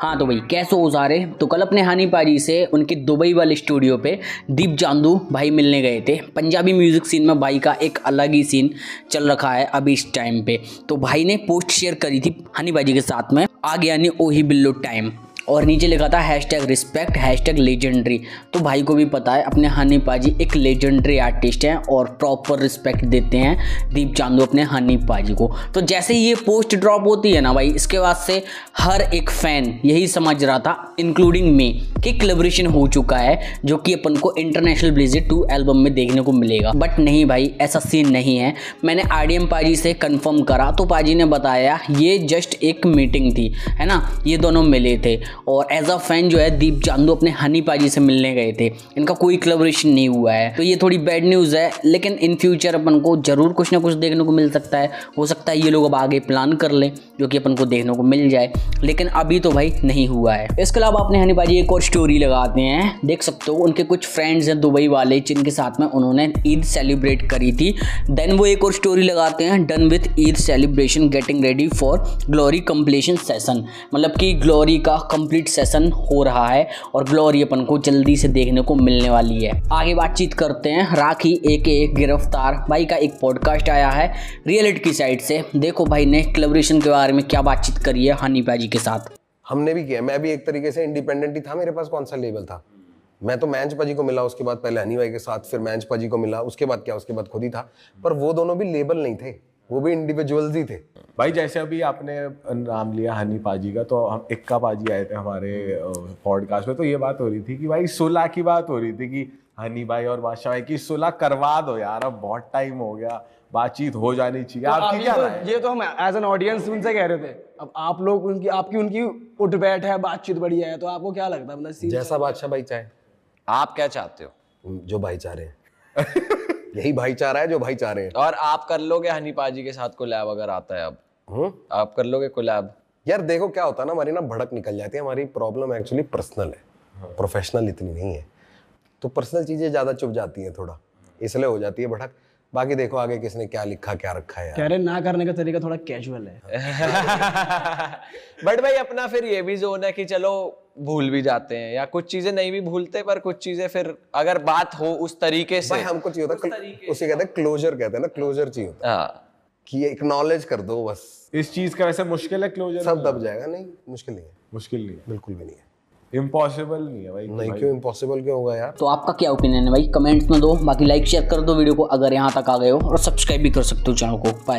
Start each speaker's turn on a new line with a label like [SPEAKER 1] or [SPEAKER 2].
[SPEAKER 1] हाँ तो भाई, कैसे उजारे तो कल अपने हानी पाजी से उनके दुबई वाले स्टूडियो पे दीप चांदू भाई मिलने गए थे। पंजाबी म्यूज़िक सीन में भाई का एक अलग ही सीन चल रखा है अभी इस टाइम पे। तो भाई ने पोस्ट शेयर करी थी हनी पाजी के साथ में आ गया नहीं ओ ही बिल्लो टाइम और नीचे लिखा था hashtag respect hashtag legendary तो भाई को भी पता है, अपने हनी पाजी एक लेजेंडरी आर्टिस्ट हैं और प्रॉपर रिस्पेक्ट देते हैं दीप चांदू अपने हनी पाजी को। तो जैसे ही ये पोस्ट ड्रॉप होती है ना भाई, इसके बाद से हर एक फ़ैन यही समझ रहा था इंक्लूडिंग मे कि कोलेब्रेशन हो चुका है, जो कि अपन को इंटरनेशनल ब्लिजिट टू एल्बम में देखने को मिलेगा। बट नहीं भाई, ऐसा सीन नहीं है। मैंने आरडीएम पाजी से कन्फर्म करा तो पाजी ने बताया, ये जस्ट एक मीटिंग थी, है ना? ये दोनों मिले थे। और एज अ फ़ैन जो है, दीप चांदू अपने हनी पाजी से मिलने गए थे। इनका कोई कोलेब्रेशन नहीं हुआ है। तो ये थोड़ी बैड न्यूज़ है, लेकिन इन फ्यूचर अपन को ज़रूर कुछ ना कुछ देखने को मिल सकता है। हो सकता है ये लोग अब आगे प्लान कर लें, जो कि अपन को देखने को मिल जाए। लेकिन अभी तो भाई नहीं हुआ है। इसके अलावा अपने हनी पाजी एक और स्टोरी लगाते हैं। देख सकते हो, उनके कुछ फ्रेंड्स हैं दुबई वाले, जिनके साथ में उन्होंने ईद सेलिब्रेट करी थी। देन वो एक और स्टोरी लगाते हैं done with Eid celebration getting ready for glory completion session मतलब कि ग्लोरी का कंप्लीट सेशन हो रहा है और ग्लोरी अपन को जल्दी से देखने को मिलने वाली है। आगे बातचीत करते हैं। राखी एक एक गिरफ़्तार, भाई का एक पॉडकास्ट आया है रियलिटी की साइड से। देखो भाई ने कोलेब्रेशन के बारे में क्या बातचीत करी है हनी पाजी के साथ।
[SPEAKER 2] हमने भी किया। मैं भी एक तरीके से इंडिपेंडेंट ही था। मेरे पास कौन सा लेवल था? मैं तो मैंच पाजी को मिला, उसके बाद पहले हनी भाई के साथ, फिर मैंच पाजी को मिला, उसके बाद क्या? उसके बाद खुद ही था। पर वो दोनों भी लेबल नहीं थे। वो भी इंडिविजुअल्स ही थे।
[SPEAKER 3] भाई जैसे अभी आपने नाम लिया हनी पाजी का तो हम इक्का पाजी आए थे हमारे पॉडकास्ट में तो ये बात हो रही थी कि भाई सुलह की बात हो रही थी कि हनी भाई और बादशाह भाई की सुलह करवा दो यार अब बहुत टाइम हो गया बातचीत हो जानी चाहिए।
[SPEAKER 4] तो
[SPEAKER 3] आपकी क्या
[SPEAKER 4] तो
[SPEAKER 3] राय
[SPEAKER 4] ये तो हम एज एन ऑडियंस उनसे कह रहे थे। अब आप लोग उनकी आपकी उनकी उठ बैठ है बातचीत बढ़िया है तो आपको क्या लगता है? मतलब
[SPEAKER 2] जैसा बादशाह भाई चाहे।
[SPEAKER 5] आप क्या चाहते हो?
[SPEAKER 2] जो भाईचारे हैं। यही भाईचारा है जो भाईचारे हैं।
[SPEAKER 5] और आप कर लोगे हनी पाजी के साथ कोलैब अगर आता है अब।
[SPEAKER 2] हम्म?
[SPEAKER 5] आप कर लोगे कोलैब।
[SPEAKER 2] यार देखो क्या होता है ना हमारी ना भड़क निकल जाती है। हमारी प्रॉब्लम एक्चुअली पर्सनल है। प्रोफेशनल इतनी नहीं है। तो पर्सनल चीज़ें ज़्यादा चुप जाती हैं थोड़ा। इसलिए हो जाती है भड़क। बाकी देखो आगे किसने क्या लिखा क्या रखा है यार।
[SPEAKER 4] कह रहे ना करने का तरीका थोड़ा कैजुअल है।
[SPEAKER 5] बट भाई अपना फिर ये भी जोन है कि चलो भूल भी जाते हैं या कुछ चीज़ें नहीं भी भूलते पर कुछ चीज़ें फिर अगर बात हो उस तरीके से।
[SPEAKER 2] भाई हमको चाहिए होता है उसे कहते हैं क्लोजर कहते हैं ना क्लोजर चाहिए होता हाँ। कि एक्नॉलेज कर दो बस।
[SPEAKER 3] इस चीज़ का वैसे मुश्किल है क्लोजर
[SPEAKER 2] सब दब जाएगा नहीं मुश्किल नहीं है।
[SPEAKER 3] मुश्किल नहीं है।
[SPEAKER 2] बिल्कुल भी नहीं
[SPEAKER 3] है। इम्पॉसिबल नहीं है भाई
[SPEAKER 2] नहीं क्यों इम्पॉसिबल क्यों होगा यार?
[SPEAKER 1] तो आपका क्या ओपिनियन है भाई? कमेंट्स में दो बाकी लाइक शेयर कर दो वीडियो को अगर यहाँ तक आ गए हो और सब्सक्राइब भी कर सकते हो चैनल को। बाय